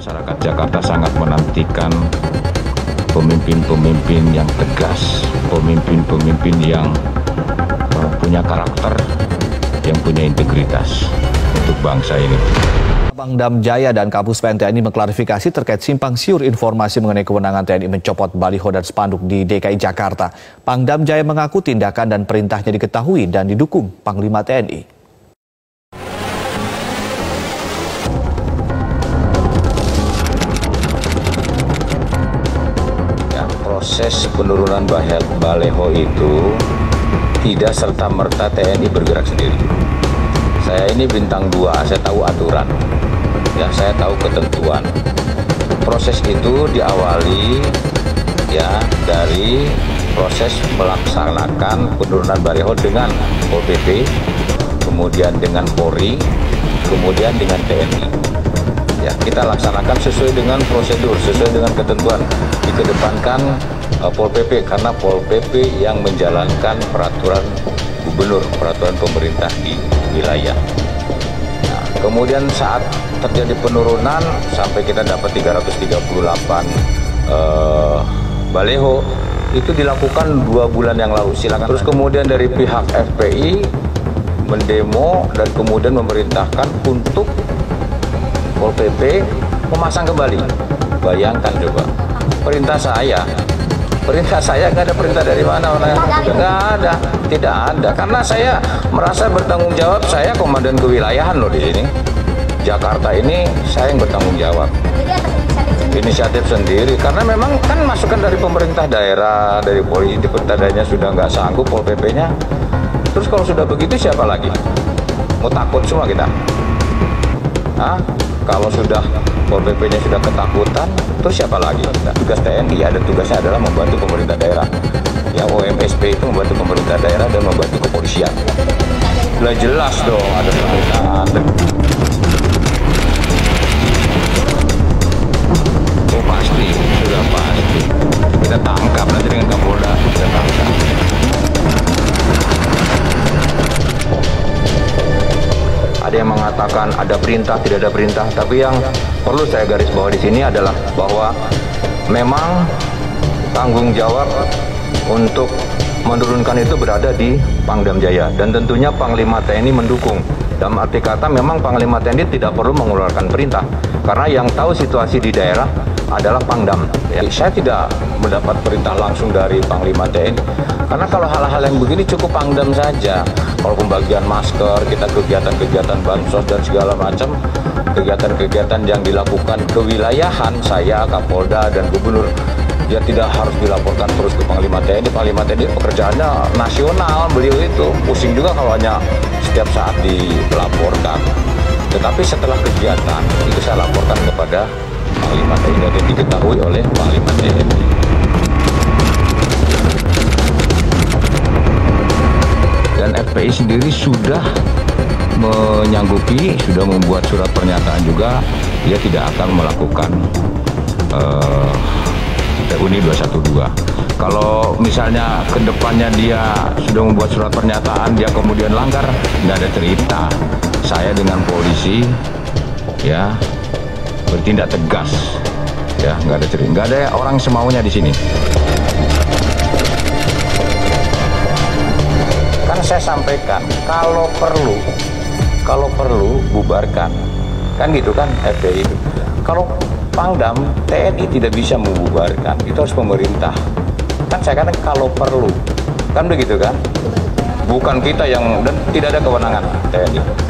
Masyarakat Jakarta sangat menantikan pemimpin-pemimpin yang tegas, pemimpin-pemimpin yang uh, punya karakter, yang punya integritas untuk bangsa ini. Pangdam Jaya dan Kapus TNI mengklarifikasi terkait simpang siur informasi mengenai kewenangan TNI mencopot baliho dan spanduk di DKI Jakarta. Pangdam Jaya mengaku tindakan dan perintahnya diketahui dan didukung Panglima TNI. Proses penurunan baleho itu tidak serta-merta TNI bergerak sendiri. Saya ini bintang dua, saya tahu aturan, ya saya tahu ketentuan. Proses itu diawali ya dari proses melaksanakan penurunan baleho dengan Pol PP, kemudian dengan Polri, kemudian dengan TNI. Ya, kita laksanakan sesuai dengan prosedur, sesuai dengan ketentuan. Dikedepankan Pol PP karena Pol PP yang menjalankan peraturan gubernur, peraturan pemerintah di wilayah. Nah, kemudian saat terjadi penurunan sampai kita dapat 338 uh, baleho itu dilakukan dua bulan yang lalu. Silakan. Terus kemudian dari pihak FPI mendemo dan kemudian memerintahkan untuk Pol PP memasang kembali. Bayangkan coba, perintah saya, perintah saya nggak ada perintah dari mana mana, nggak ada, tidak ada. Karena saya merasa bertanggung jawab, saya komandan kewilayahan loh di sini. Jakarta ini saya yang bertanggung jawab. Inisiatif sendiri, karena memang kan masukan dari pemerintah daerah, dari polisi, pemerintah daerahnya sudah nggak sanggup, Pol PP-nya. Terus kalau sudah begitu siapa lagi? Mau takut semua kita? Hah? kalau sudah Pol PP-nya sudah ketakutan, terus siapa lagi? Nah, tugas TNI ada tugasnya adalah membantu pemerintah daerah. Ya OMSP itu membantu pemerintah daerah dan membantu kepolisian. Lah jelas dong ada permintaan. Ada yang mengatakan ada perintah tidak ada perintah. Tapi yang perlu saya garis bawah di sini adalah bahwa memang tanggung jawab untuk menurunkan itu berada di Pangdam Jaya. Dan tentunya Panglima TNI mendukung. Dalam arti kata memang Panglima TNI tidak perlu mengeluarkan perintah. Karena yang tahu situasi di daerah adalah Pangdam. Ya, saya tidak mendapat perintah langsung dari Panglima TNI karena kalau hal-hal yang begini cukup Pangdam saja kalau pembagian masker, kita kegiatan-kegiatan bansos dan segala macam, kegiatan-kegiatan yang dilakukan kewilayahan saya, Kapolda dan Gubernur, ya tidak harus dilaporkan terus ke Panglima TNI. Panglima TNI pekerjaannya nasional, beliau itu pusing juga kalau hanya setiap saat dilaporkan. Tetapi setelah kegiatan itu saya laporkan kepada Panglima TNI dan diketahui oleh Panglima TNI. FPI sendiri sudah menyanggupi, sudah membuat surat pernyataan juga, dia tidak akan melakukan uh, reuni 212. Kalau misalnya ke depannya dia sudah membuat surat pernyataan, dia kemudian langgar, nggak ada cerita. Saya dengan polisi, ya bertindak tegas, ya nggak ada cerita, nggak ada orang semaunya di sini. Kan saya sampaikan kalau perlu kalau perlu bubarkan. Kan gitu kan FPI itu. Kalau Pangdam TNI tidak bisa membubarkan itu harus pemerintah. Kan saya katakan kalau perlu. Kan begitu kan? Bukan kita yang dan tidak ada kewenangan TNI